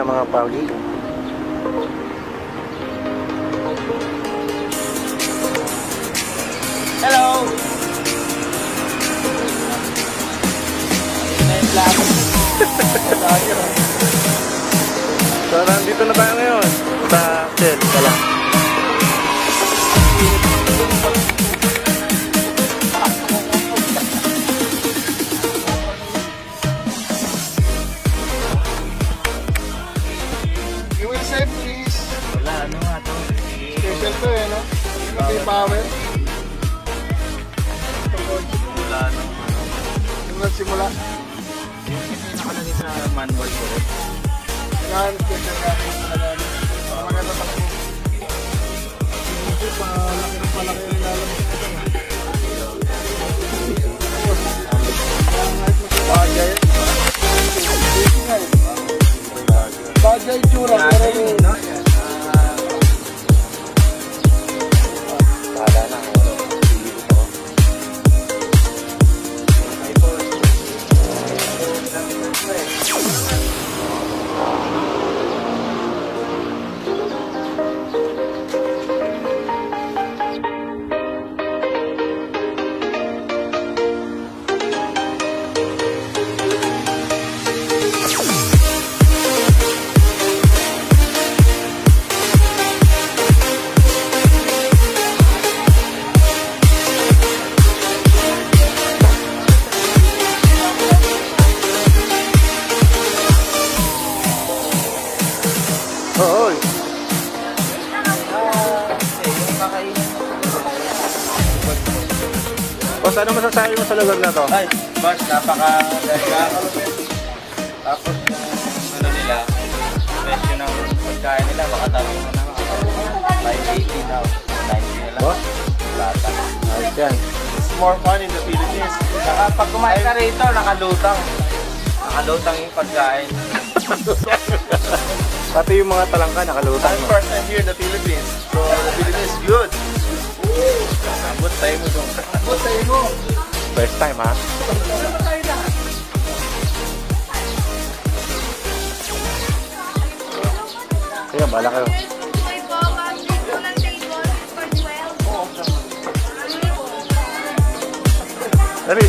na mga pagi. Hello! So, nandito na tayo ngayon sa Shell. Kala. No? May power. Wala, ano? Yung nagsimula. Yung nakalagay sa manual ko. Yan, special gamit talaga. Ang Maganda takbo. Hindi pa, laki ng palaki yung lalabas ko. Boss, ano masasabi mo sa lugar na to? Ay, boss, napaka-ganda. Tapos yung ano nila, presyo ng pagkain nila, baka tabi mo na mga 580 daw. 90 na lang. Boss? Lata. Ayos yan. It's more fun in the Philippines. Saka pag kumain ka rito, nakalutang. Nakalutang yung pagkain. Pati yung mga talangka nakalutang. I'm first time here in the Philippines. So the Philippines is good. Abot tayo mo doon. Abot sa imo. First time ha? Kaya, bala kayo. 12. Dali,